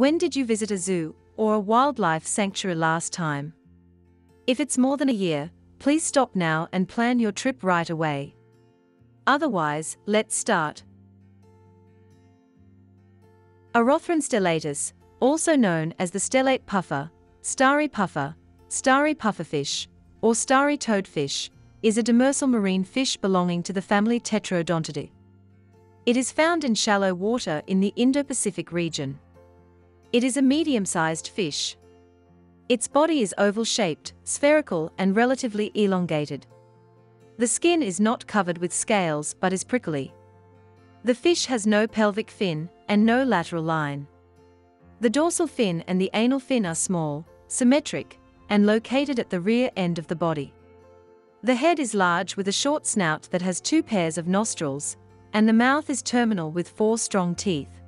When did you visit a zoo or a wildlife sanctuary last time? If it's more than a year, please stop now and plan your trip right away. Otherwise, let's start. Arothron stellatus, also known as the stellate puffer, starry puffer, starry pufferfish, or starry toadfish, is a demersal marine fish belonging to the family Tetraodontidae. It is found in shallow water in the Indo-Pacific region. It is a medium-sized fish. Its body is oval-shaped, spherical and relatively elongated. The skin is not covered with scales but is prickly. The fish has no pelvic fin and no lateral line. The dorsal fin and the anal fin are small, symmetric, and located at the rear end of the body. The head is large with a short snout that has two pairs of nostrils, and the mouth is terminal with four strong teeth.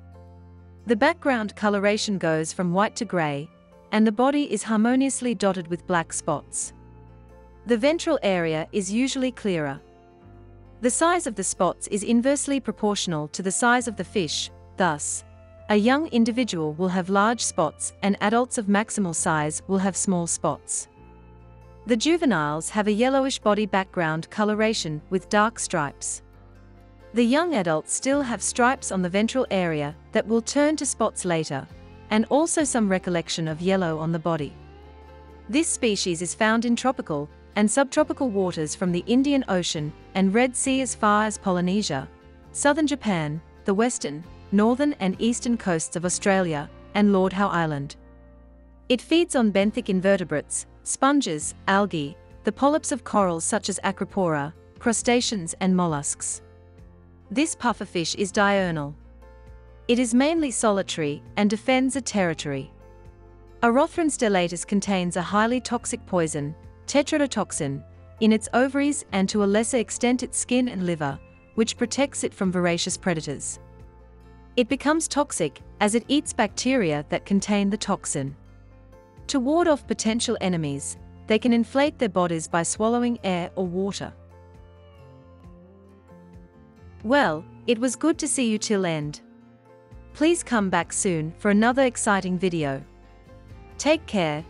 The background coloration goes from white to grey, and the body is harmoniously dotted with black spots. The ventral area is usually clearer. The size of the spots is inversely proportional to the size of the fish, thus, a young individual will have large spots and adults of maximal size will have small spots. The juveniles have a yellowish body background coloration with dark stripes. The young adults still have stripes on the ventral area that will turn to spots later, and also some recollection of yellow on the body. This species is found in tropical and subtropical waters from the Indian Ocean and Red Sea as far as Polynesia, southern Japan, the western, northern and eastern coasts of Australia, and Lord Howe Island. It feeds on benthic invertebrates, sponges, algae, the polyps of corals such as Acropora, crustaceans and mollusks. This pufferfish is diurnal. It is mainly solitary and defends a territory. Arothron stellatus contains a highly toxic poison, tetrodotoxin, in its ovaries and to a lesser extent its skin and liver, which protects it from voracious predators. It becomes toxic as it eats bacteria that contain the toxin. To ward off potential enemies, they can inflate their bodies by swallowing air or water. Well, it was good to see you till end. Please come back soon for another exciting video. Take care,